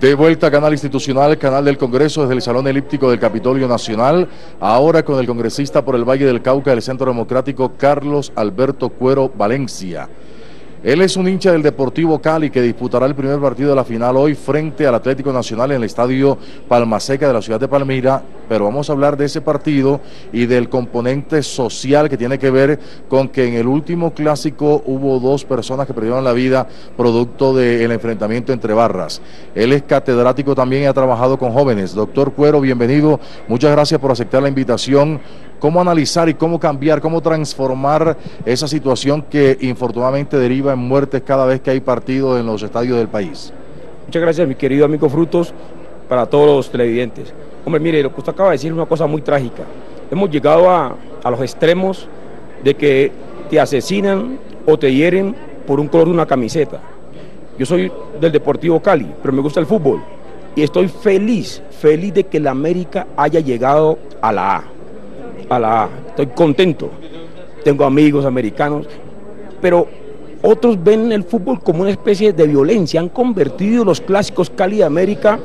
De vuelta a Canal Institucional, Canal del Congreso desde el Salón Elíptico del Capitolio Nacional, ahora con el congresista por el Valle del Cauca del Centro Democrático Carlos Alberto Cuero Valencia. Él es un hincha del Deportivo Cali que disputará el primer partido de la final hoy frente al Atlético Nacional en el estadio Palmaseca de la ciudad de Palmira, pero vamos a hablar de ese partido y del componente social que tiene que ver con que en el último clásico hubo dos personas que perdieron la vida producto del enfrentamiento entre barras. Él es catedrático también y ha trabajado con jóvenes. Doctor Cuero, bienvenido. Muchas gracias por aceptar la invitación cómo analizar y cómo cambiar, cómo transformar esa situación que infortunadamente deriva en muertes cada vez que hay partidos en los estadios del país. Muchas gracias, mi querido amigo Frutos, para todos los televidentes. Hombre, mire, lo que usted acaba de decir es una cosa muy trágica. Hemos llegado a, a los extremos de que te asesinan o te hieren por un color de una camiseta. Yo soy del Deportivo Cali, pero me gusta el fútbol. Y estoy feliz, feliz de que la América haya llegado a la A a la A. Estoy contento. Tengo amigos americanos, pero otros ven el fútbol como una especie de violencia. Han convertido los clásicos Cali de América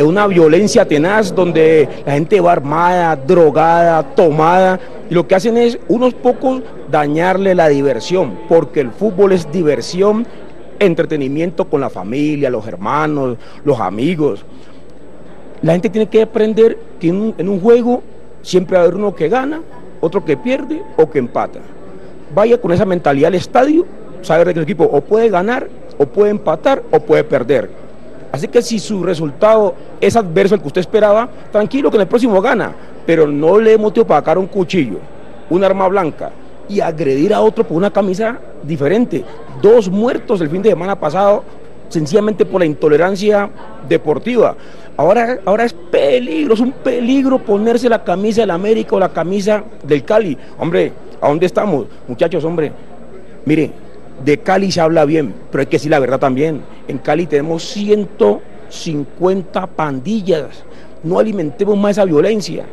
en una violencia tenaz donde la gente va armada, drogada, tomada. Y lo que hacen es unos pocos dañarle la diversión, porque el fútbol es diversión, entretenimiento con la familia, los hermanos, los amigos. La gente tiene que aprender que en un, juego Siempre va a haber uno que gana, otro que pierde o que empata. Vaya con esa mentalidad al estadio, saber que el equipo o puede ganar, o puede empatar, o puede perder. Así que si su resultado es adverso al que usted esperaba, tranquilo que en el próximo gana, pero no le motivo para sacar un cuchillo, un arma blanca y agredir a otro por una camisa diferente. Dos muertos el fin de semana pasado, sencillamente por la intolerancia deportiva. Ahora, ahora es peligro, es un peligro ponerse la camisa del América o la camisa del Cali. Hombre, ¿a dónde estamos? Muchachos, hombre, mire, de Cali se habla bien, pero hay que decir la verdad también. En Cali tenemos 150 pandillas. No alimentemos más esa violencia.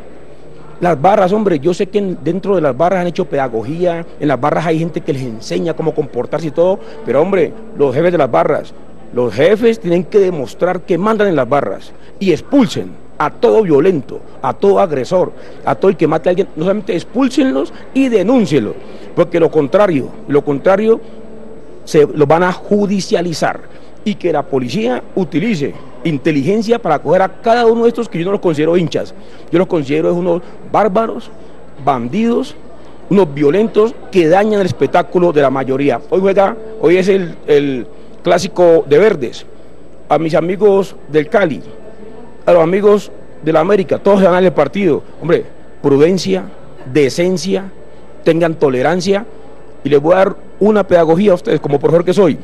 Las barras, hombre, yo sé que dentro de las barras han hecho pedagogía, en las barras hay gente que les enseña cómo comportarse y todo, pero hombre, los jefes de las barras, los jefes tienen que demostrar que mandan en las barras y expulsen a todo violento, a todo agresor, a todo el que mate a alguien, no solamente expúlsenlos y denúncienlos, porque lo contrario, lo contrario se lo van a judicializar y que la policía utilice inteligencia para coger a cada uno de estos que yo no los considero hinchas, yo los considero unos bárbaros, bandidos, unos violentos que dañan el espectáculo de la mayoría. Hoy juega, hoy es el, el clásico de verdes, a mis amigos del Cali, a los amigos de la América, todos ganan el partido. Hombre, prudencia, decencia, tengan tolerancia y les voy a dar una pedagogía a ustedes como profesor que soy.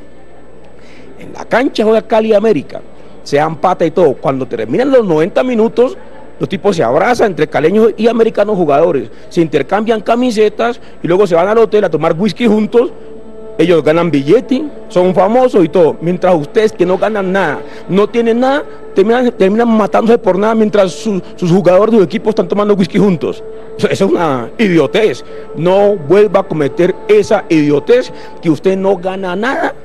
En la cancha juega Cali América, se pata y todo. Cuando terminan los 90 minutos, los tipos se abrazan entre caleños y americanos jugadores, se intercambian camisetas y luego se van al hotel a tomar whisky juntos ellos ganan billete, son famosos y todo. Mientras ustedes que no ganan nada, no tienen nada, terminan, terminan matándose por nada mientras sus jugadores de su equipo están tomando whisky juntos. Eso, es una idiotez. No vuelva a cometer esa idiotez que usted no gana nada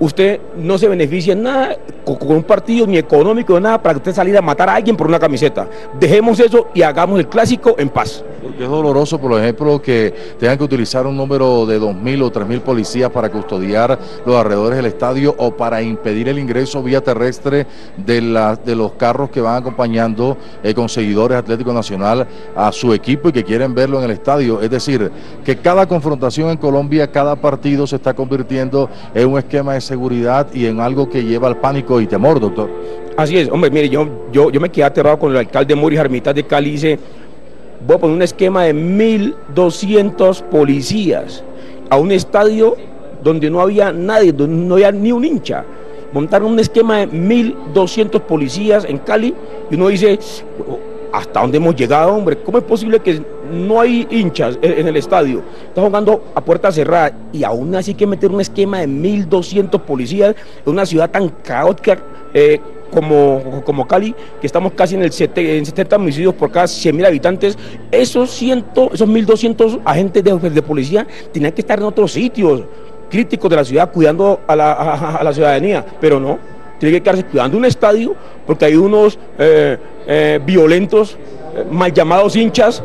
usted no se beneficia en nada con, un partido ni económico, nada, para que usted saliera a matar a alguien por una camiseta. Dejemos eso y hagamos el clásico en paz. Es doloroso, por ejemplo, que tengan que utilizar un número de 2.000 o 3.000 policías para custodiar los alrededores del estadio o para impedir el ingreso vía terrestre de, la, de los carros que van acompañando eh, con seguidores Atlético Nacional a su equipo y que quieren verlo en el estadio. Es decir, que cada confrontación en Colombia, cada partido se está convirtiendo en un esquema de seguridad y en algo que lleva al pánico y temor, doctor. Así es, hombre, mire, yo, yo, yo me quedé aterrado con el alcalde Moris Armitas de Cali, voy a poner un esquema de 1.200 policías a un estadio donde no había nadie, donde no había ni un hincha. Montaron un esquema de 1.200 policías en Cali y uno dice, ¿hasta dónde hemos llegado, hombre? ¿Cómo es posible que no hay hinchas en el estadio? Está jugando a puerta cerrada y aún así hay que meter un esquema de 1.200 policías en una ciudad tan caótica eh, como, como Cali, que estamos casi en el 70 homicidios por cada 100.000 habitantes. Esos, 100, esos 1.200 agentes de, de policía tenían que estar en otros sitios críticos de la ciudad, cuidando a la, a la ciudadanía, pero no tiene que quedarse cuidando un estadio porque hay unos eh, eh, violentos, eh, mal llamados hinchas,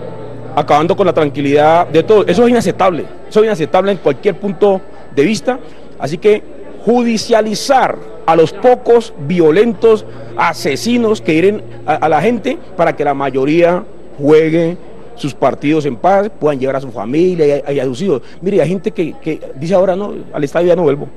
acabando con la tranquilidad de todos. Eso es inaceptable, eso es inaceptable en cualquier punto de vista. Así que judicializar a los pocos violentos asesinos que hieren a, la gente para que la mayoría juegue sus partidos en paz, puedan llevar a su familia y a, y sus hijos. Mire, hay gente que, que dice ahora no, al estadio ya no vuelvo.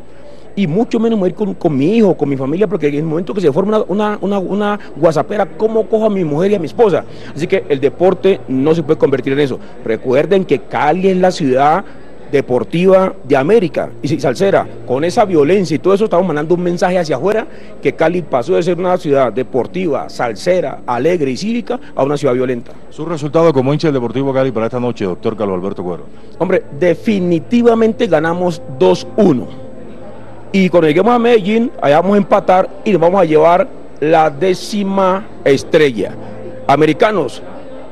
Y mucho menos me con, con mi hijo, con mi familia, porque en el momento que se forma una, una, una, una guasapera, ¿cómo cojo a mi mujer y a mi esposa? Así que el deporte no se puede convertir en eso. Recuerden que Cali es la ciudad deportiva de América y si Salcera, con esa violencia y todo eso estamos mandando un mensaje hacia afuera que Cali pasó de ser una ciudad deportiva, salsera, alegre y cívica a una ciudad violenta. Su resultado como hincha del Deportivo Cali para esta noche, doctor Carlos Alberto Cuero. Hombre, definitivamente ganamos 2-1. Y cuando lleguemos a Medellín, allá vamos a empatar y nos vamos a llevar la décima estrella. Americanos,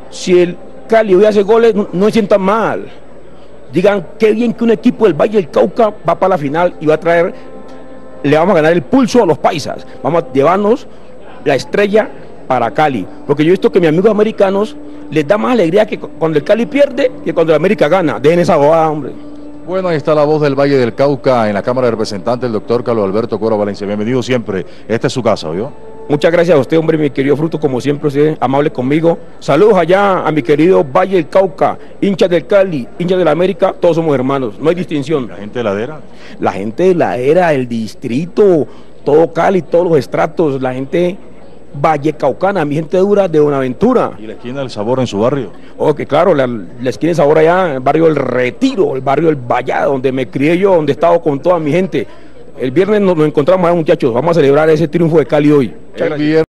si el Cali hoy hace goles, no, no se sientan mal. Digan qué bien que un equipo del Valle del Cauca va para la final y va a traer, le vamos a ganar el pulso a los paisas. Vamos a llevarnos la estrella para Cali. Porque yo he visto que mis amigos americanos les da más alegría que cuando el Cali pierde que cuando el América gana. Dejen esa bobada, hombre. Bueno, ahí está la voz del Valle del Cauca en la Cámara de Representantes, el doctor Carlos Alberto Cuero Valencia. Bienvenido siempre. Esta es su casa, ¿oyó? Muchas gracias a usted, hombre, mi querido Fruto, como siempre, usted amable conmigo. Saludos allá a mi querido Valle del Cauca, hinchas del Cali, hinchas de la América, todos somos hermanos, no hay distinción. La gente de la era. La gente de la era, el distrito, todo Cali, todos los estratos, la gente Valle Caucana, mi gente dura de Buenaventura. Y la esquina del sabor en su barrio. Oh, que claro, la, la esquina de sabor allá, el barrio del Retiro, el barrio del Vallado, donde me crié yo, donde he estado con toda mi gente. El viernes nos, nos encontramos allá, muchachos. Vamos a celebrar ese triunfo de Cali hoy. Viernes